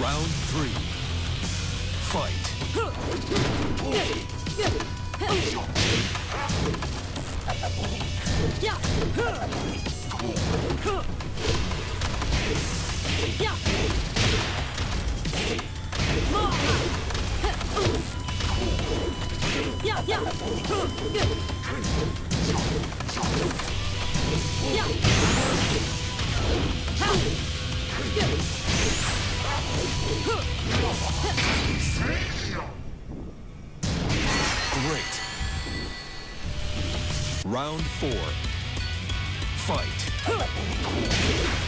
Round three. Fight. Great. Round four. Fight.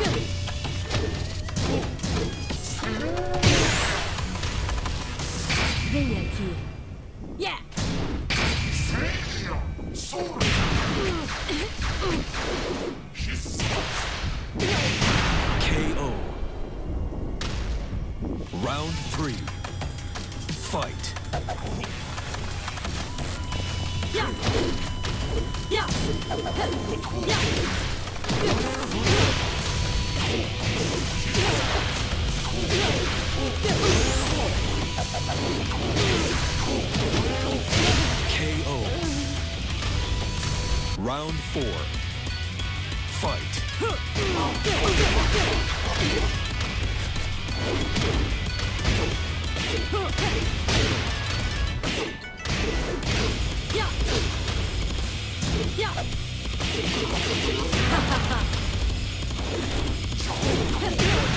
Yeah! Round three. Fight. Yeah! Yeah! Yeah! KO. Round four. Fight. Yeah. Yeah.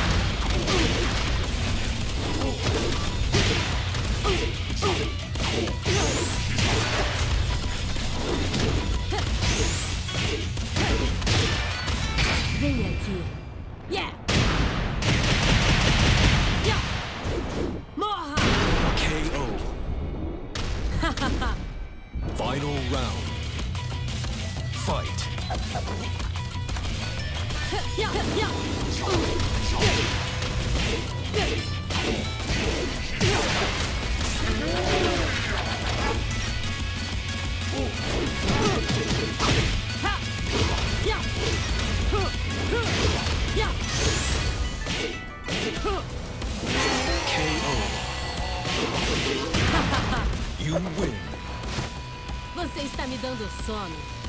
Yeah. Yeah. Morra. KO. Final round. Fight. Yeah. Yeah. You win. Você está me dando sono.